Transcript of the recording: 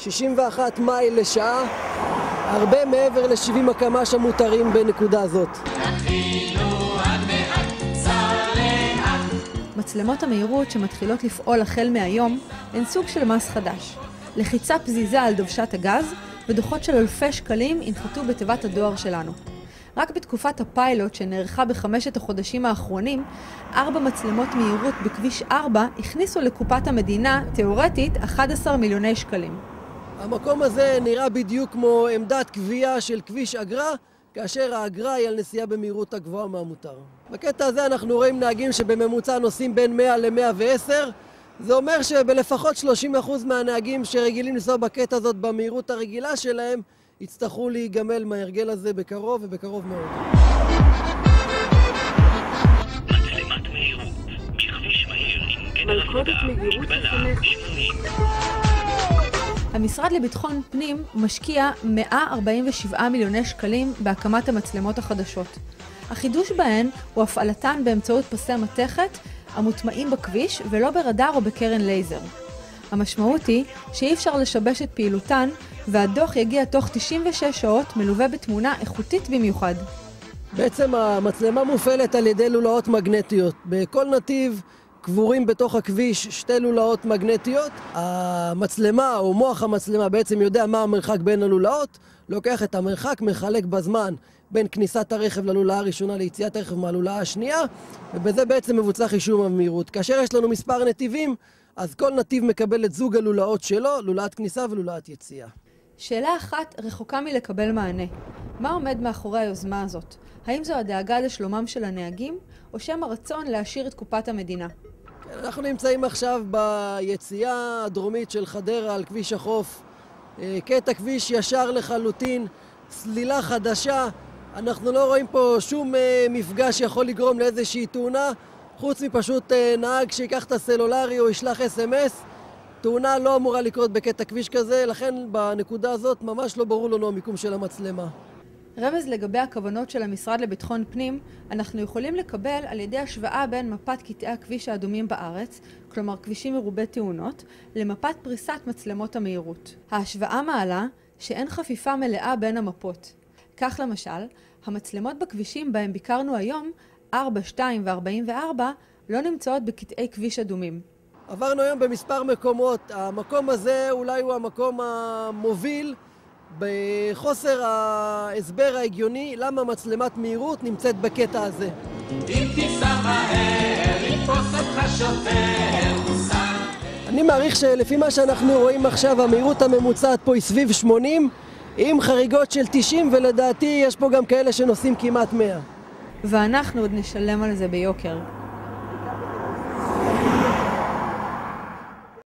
61 מייל לשעה, הרבה מעבר ל-70 הקמ"ש המותרים בנקודה זאת. מצלמות המהירות שמתחילות לפעול החל מהיום הן סוג של מס חדש. לחיצה פזיזה על דוושת הגז ודוחות של אלפי שקלים ינחתו בתיבת הדואר שלנו. רק בתקופת הפיילוט שנערכה בחמשת החודשים האחרונים, ארבע מצלמות מהירות בכביש 4 הכניסו לקופת המדינה, תאורטית, 11 מיליוני שקלים. המקום הזה נראה בדיוק כמו עמדת קביעה של כביש אגרה, כאשר האגרה היא על נסיעה במהירות הגבוהה מהמותר. בקטע הזה אנחנו רואים נהגים שבממוצע נוסעים בין 100 ל-110, זה אומר שבלפחות 30% מהנהגים שרגילים לנסוע בקטע הזאת במהירות הרגילה שלהם, יצטרכו להיגמל מההרגל הזה בקרוב ובקרוב מאוד. מצלמת מהירות, בכביש מהיר עם גדר עבודה, מגבלה 80. המשרד לביטחון פנים משקיע 147 מיליוני שקלים בהקמת המצלמות החדשות. החידוש בהן הוא הפעלתן באמצעות פסי מתכת המוטמעים בכביש ולא ברדאר או בקרן לייזר. המשמעות היא שאי אפשר לשבש את פעילותן והדוח יגיע תוך 96 שעות מלווה בתמונה איכותית במיוחד. בעצם המצלמה מופעלת על ידי לולאות מגנטיות. בכל נתיב קבורים בתוך הכביש שתי לולאות מגנטיות. המצלמה או מוח המצלמה בעצם יודע מה המרחק בין הלולאות, לוקח את המרחק, מחלק בזמן בין כניסת הרכב ללולאה הראשונה ליציאת הרכב מהלולאה השנייה, ובזה בעצם מבוצע חישוב המהירות. כאשר יש לנו מספר נתיבים, אז כל נתיב מקבל את זוג הלולאות שלו, לולאת כניסה ולולאת יציאה. שאלה אחת רחוקה מלקבל מענה. מה עומד מאחורי היוזמה הזאת? האם זו הדאגה לשלומם של הנהגים, או שם הרצון להשאיר את קופת המדינה? אנחנו נמצאים עכשיו ביציאה הדרומית של חדרה על כביש החוף. אה, קטע כביש ישר לחלוטין, סלילה חדשה. אנחנו לא רואים פה שום אה, מפגש שיכול לגרום לאיזושהי תאונה, חוץ מפשוט אה, נהג שיקח את הסלולרי או ישלח אס.אם.אס. תאונה לא אמורה לקרות בקטע כביש כזה, לכן בנקודה הזאת ממש לא ברור לנו המיקום של המצלמה. רמז לגבי הכוונות של המשרד לביטחון פנים, אנחנו יכולים לקבל על ידי השוואה בין מפת קטעי הכביש האדומים בארץ, כלומר כבישים מרובי תאונות, למפת פריסת מצלמות המהירות. ההשוואה מעלה שאין חפיפה מלאה בין המפות. כך למשל, המצלמות בכבישים בהם ביקרנו היום, 4, 2 ו-44, לא נמצאות בקטעי כביש אדומים. עברנו היום במספר מקומות, המקום הזה אולי הוא המקום המוביל בחוסר ההסבר ההגיוני למה מצלמת מהירות נמצאת בקטע הזה. אם תיסע מהר, יתפוס אותך שוטר, אני מעריך שלפי מה שאנחנו רואים עכשיו, המהירות הממוצעת פה היא סביב 80, עם חריגות של 90, ולדעתי יש פה גם כאלה שנוסעים כמעט 100. ואנחנו עוד נשלם על זה ביוקר.